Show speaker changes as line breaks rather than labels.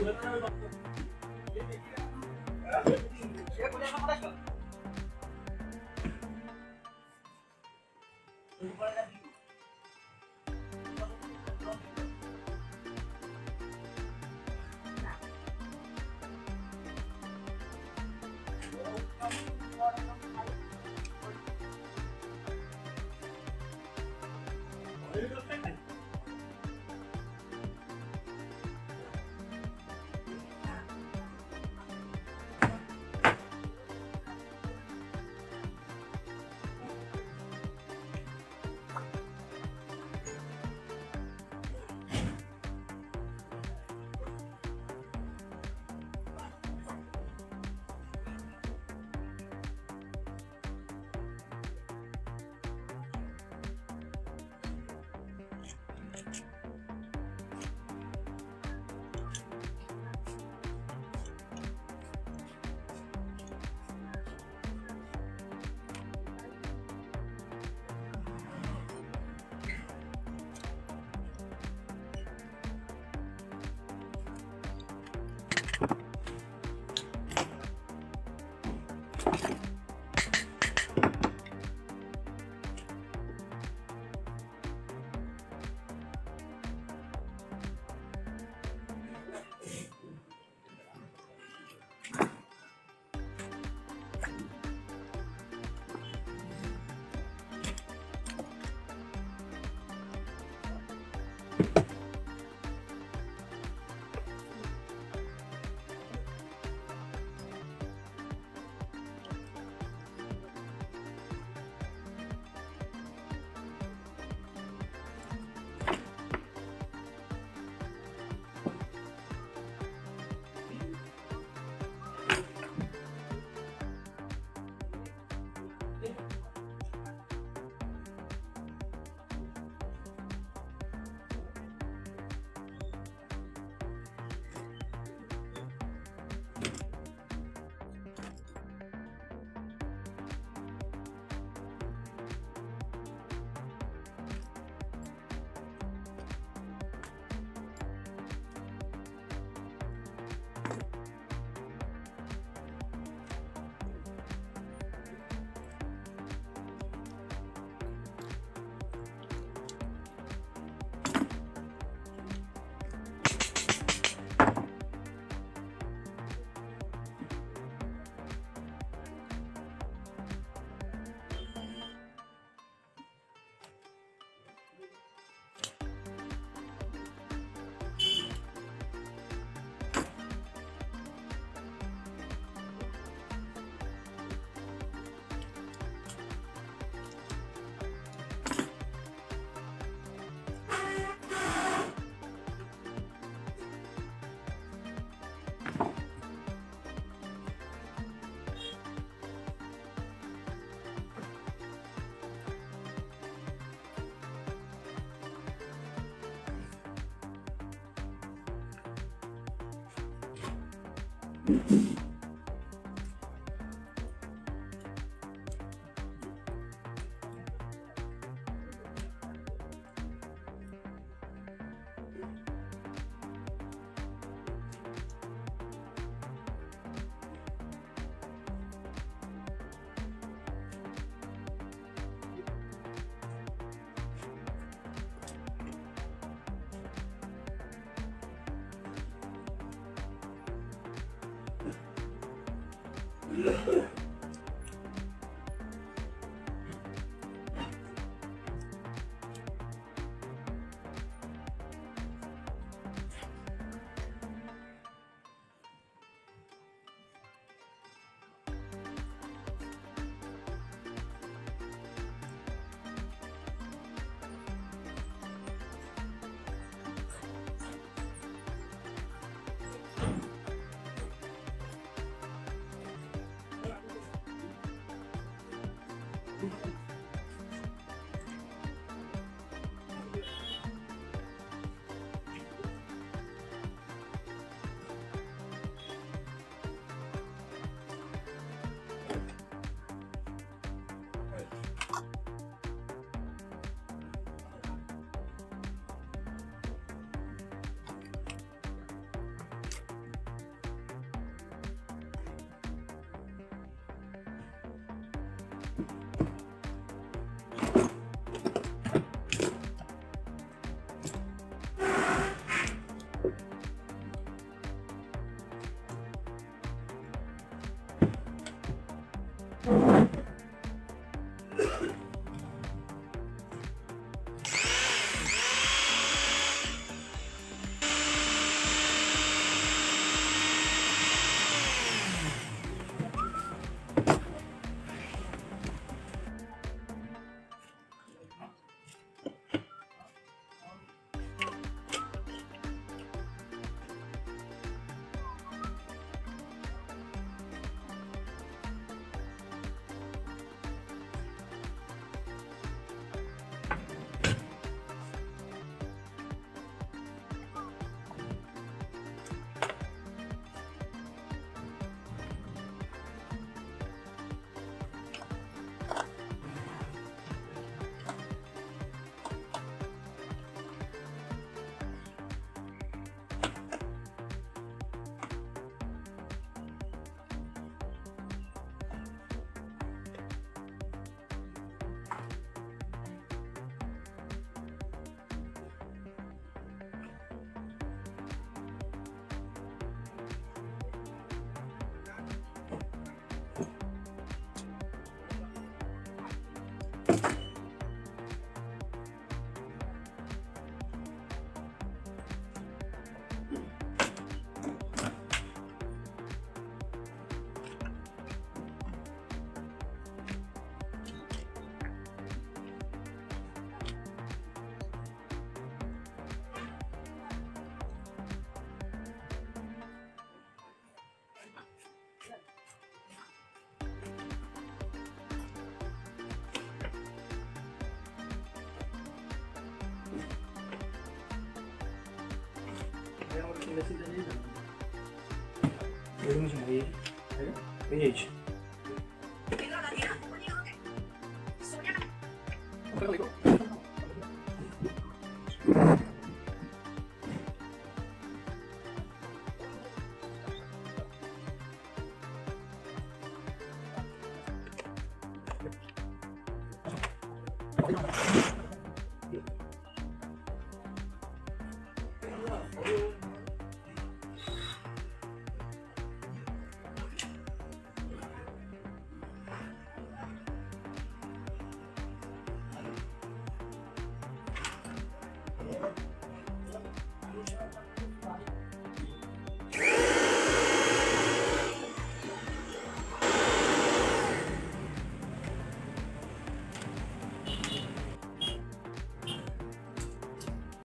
结果呢他妈的 Yeah. Vamos ver. Vem, gente. Thank you.